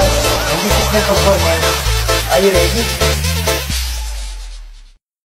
guys. Are you ready?